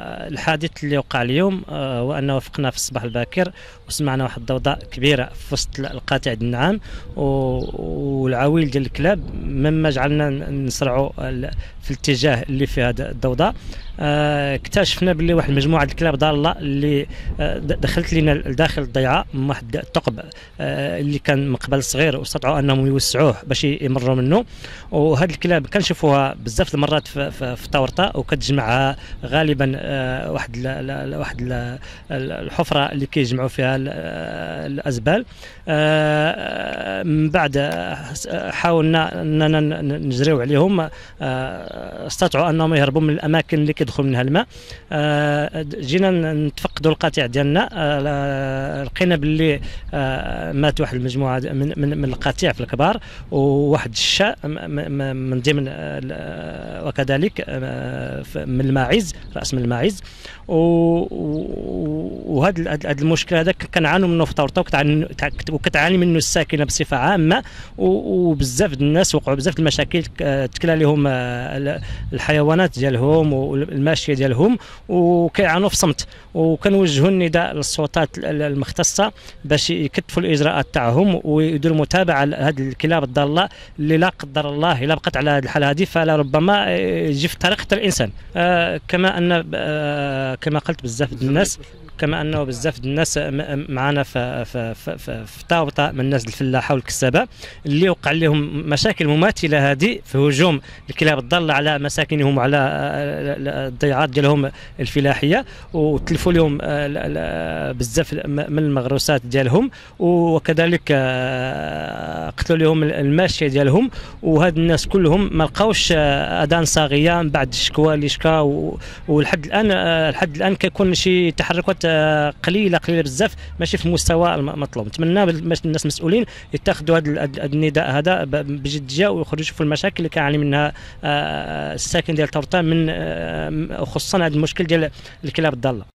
الحادث اللي وقع اليوم آه، هو أنه وفقنا في الصباح الباكر وسمعنا واحد الضوضاء كبيرة في وسط القاطع النعام والعويل ديال الكلاب مما جعلنا نسرعوا في الاتجاه اللي فيه هذا الضوضاء آه، اكتشفنا باللي واحد المجموعة الكلاب ضاله اللي آه، دخلت لنا داخل الضيعة من واحد الثقب اللي كان مقبل صغير واستطاعوا أنهم يوسعوه باش يمروا منه. وهاد الكلاب كنشوفوها بزاف المرات في, في, في طورطه وكتجمعها غالبا آه، واحد واحد الحفرة اللي كيجمعوا فيها الأزبال. آه، من بعد حاولنا أننا نجريو عليهم آه، استطاعوا أنهم يهربوا من الأماكن اللي كيدخل منها الماء. جينا نتفقدوا القطيع ديالنا. لقينا باللي مات واحد المجموعة من من, من القطيع في الكبار وواحد الشاء من ضمن وكذلك من الماعز رأس من الماعز. وهذا هذا المشكل هذا كنعانوا منه في طورطه وكتعاني منه الساكنة بصفة عامة وبزاف الناس وقعوا بزاف المشاكل تكلا لهم آه، الحيوانات ديالهم والماشية ديالهم وكيعانوا في صمت. وكنوجهوا النداء للسلطات المختصة باش يكتفوا الإجراءات تاعهم ويديروا متابعة لهذه الكلاب الضاله اللي لا قدر الله إلا بقت على هذه الحالة هذه فلربما يجي في طريقة الإنسان. آه كما أن آه كما قلت بزاف الناس كما أنه بزاف الناس معنا في في في, في طاوطه من الناس الفلاحة والكسابة اللي وقع لهم مشاكل مماثله هذه في هجوم الكلاب الضالة على مساكنهم وعلى الضيعات ديالهم الفلاحية. وتلفوا لهم بزاف من المغروسات ديالهم. وكذلك آه، قتلوا لهم الماشية ديالهم. وهاد الناس كلهم ما لقاوش أذان صاغية من بعد الشكوى اللي شكا. ولحد الآن آه، لحد الآن كيكون شي تحركات قليلة قليلة بزاف ماشي في المستوى المطلوب نتمنى الناس المسؤولين يتخذوا هذا النداء هذا بجديه ويخرجوا يشوفوا المشاكل اللي كيعاني منها آه، الساكن ديال طرطان من آه، خصوصا هذا المشكل ديال الكلاب الضالة.